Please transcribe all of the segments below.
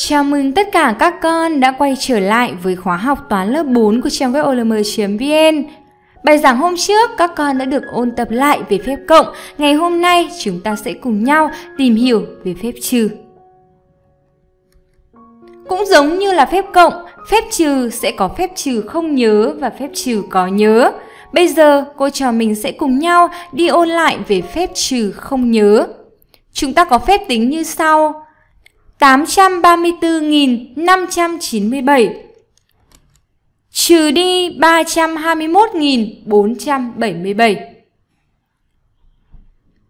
Chào mừng tất cả các con đã quay trở lại với khóa học toán lớp 4 của trang web olm.vn. Bài giảng hôm trước các con đã được ôn tập lại về phép cộng. Ngày hôm nay chúng ta sẽ cùng nhau tìm hiểu về phép trừ. Cũng giống như là phép cộng, phép trừ sẽ có phép trừ không nhớ và phép trừ có nhớ. Bây giờ cô trò mình sẽ cùng nhau đi ôn lại về phép trừ không nhớ. Chúng ta có phép tính như sau. 834.597 trừ đi 321.477.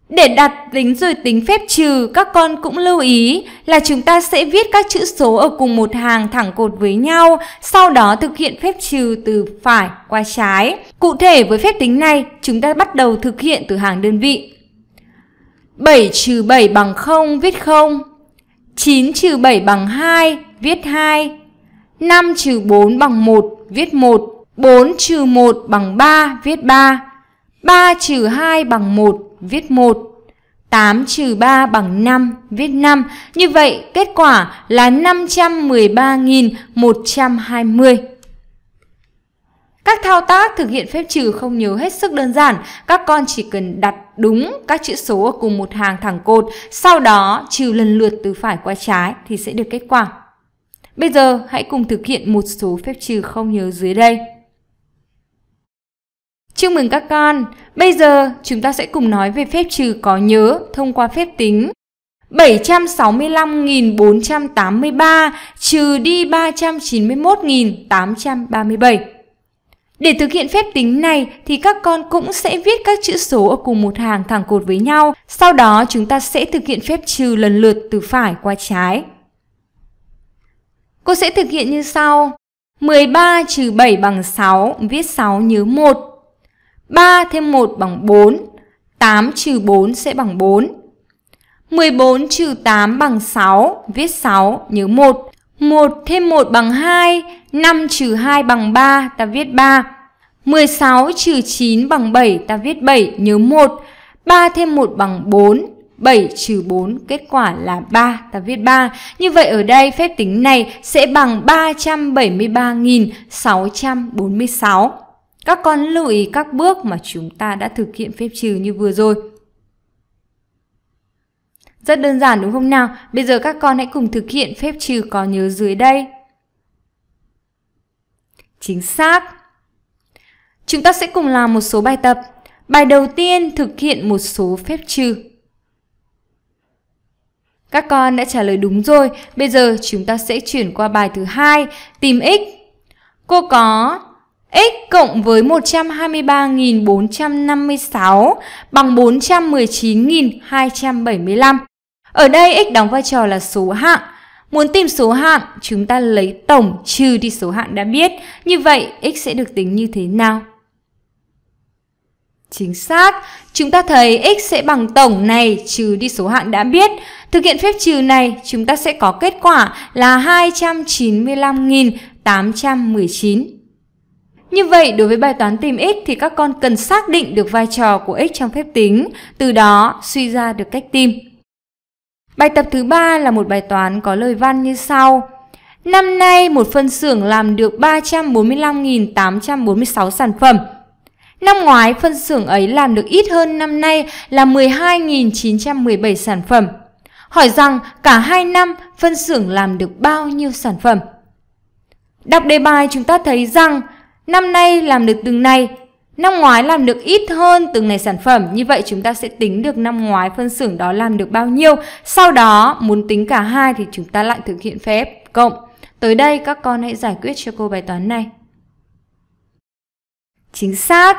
Để đặt tính rồi tính phép trừ, các con cũng lưu ý là chúng ta sẽ viết các chữ số ở cùng một hàng thẳng cột với nhau, sau đó thực hiện phép trừ từ phải qua trái. Cụ thể với phép tính này, chúng ta bắt đầu thực hiện từ hàng đơn vị. 7 trừ 7 bằng 0, viết 0. 9 trừ 7 bằng 2, viết 2. 5 trừ 4 bằng 1, viết 1. 4 trừ 1 bằng 3, viết 3. 3 trừ 2 bằng 1, viết 1. 8 trừ 3 bằng 5, viết 5. Như vậy, kết quả là 513.120. Các thao tác thực hiện phép trừ không nhớ hết sức đơn giản, các con chỉ cần đặt đúng các chữ số ở cùng một hàng thẳng cột, sau đó trừ lần lượt từ phải qua trái thì sẽ được kết quả. Bây giờ hãy cùng thực hiện một số phép trừ không nhớ dưới đây. Chúc mừng các con! Bây giờ chúng ta sẽ cùng nói về phép trừ có nhớ thông qua phép tính. 765.483 trừ đi 391.837. Để thực hiện phép tính này thì các con cũng sẽ viết các chữ số ở cùng một hàng thẳng cột với nhau. Sau đó chúng ta sẽ thực hiện phép trừ lần lượt từ phải qua trái. Cô sẽ thực hiện như sau. 13 trừ 7 bằng 6, viết 6 nhớ 1. 3 thêm 1 bằng 4, 8 trừ 4 sẽ bằng 4. 14 trừ 8 bằng 6, viết 6, nhớ 1. 1 thêm 1 bằng 2, 5 trừ 2 bằng 3, ta viết 3. 16 trừ 9 bằng 7, ta viết 7, nhớ 1. 3 thêm 1 bằng 4, 7 trừ 4, kết quả là 3, ta viết 3. Như vậy ở đây phép tính này sẽ bằng 373.646. Các con lưu ý các bước mà chúng ta đã thực hiện phép trừ như vừa rồi. Rất đơn giản đúng không nào? Bây giờ các con hãy cùng thực hiện phép trừ có nhớ dưới đây. Chính xác. Chúng ta sẽ cùng làm một số bài tập. Bài đầu tiên thực hiện một số phép trừ. Các con đã trả lời đúng rồi. Bây giờ chúng ta sẽ chuyển qua bài thứ hai, tìm x. Cô có x cộng với 123.456 bằng 419.275. Ở đây x đóng vai trò là số hạng. Muốn tìm số hạng, chúng ta lấy tổng trừ đi số hạng đã biết. Như vậy, x sẽ được tính như thế nào? Chính xác, chúng ta thấy x sẽ bằng tổng này trừ đi số hạng đã biết. Thực hiện phép trừ này, chúng ta sẽ có kết quả là 295.819. Như vậy, đối với bài toán tìm x thì các con cần xác định được vai trò của x trong phép tính, từ đó suy ra được cách tìm. Bài tập thứ ba là một bài toán có lời văn như sau. Năm nay, một phân xưởng làm được 345.846 sản phẩm. Năm ngoái, phân xưởng ấy làm được ít hơn năm nay là 12.917 sản phẩm. Hỏi rằng cả hai năm phân xưởng làm được bao nhiêu sản phẩm? Đọc đề bài chúng ta thấy rằng năm nay làm được từng này, năm ngoái làm được ít hơn từng này sản phẩm. Như vậy chúng ta sẽ tính được năm ngoái phân xưởng đó làm được bao nhiêu. Sau đó, muốn tính cả hai thì chúng ta lại thực hiện phép cộng. Tới đây các con hãy giải quyết cho cô bài toán này. Chính xác.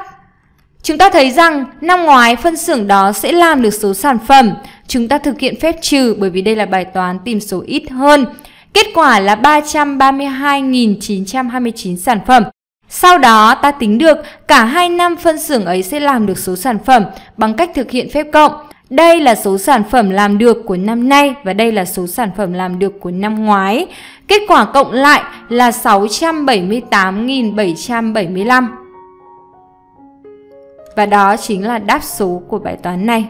Chúng ta thấy rằng năm ngoái phân xưởng đó sẽ làm được số sản phẩm. Chúng ta thực hiện phép trừ bởi vì đây là bài toán tìm số ít hơn. Kết quả là 332.929 sản phẩm. Sau đó ta tính được cả hai năm phân xưởng ấy sẽ làm được số sản phẩm bằng cách thực hiện phép cộng. Đây là số sản phẩm làm được của năm nay và đây là số sản phẩm làm được của năm ngoái. Kết quả cộng lại là 678.775. Và đó chính là đáp số của bài toán này.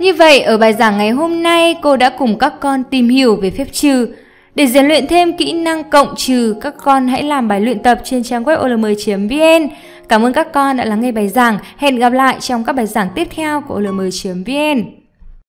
Như vậy, ở bài giảng ngày hôm nay, cô đã cùng các con tìm hiểu về phép trừ. Để rèn luyện thêm kỹ năng cộng trừ, các con hãy làm bài luyện tập trên trang web olm.vn. Cảm ơn các con đã lắng nghe bài giảng. Hẹn gặp lại trong các bài giảng tiếp theo của olm.vn.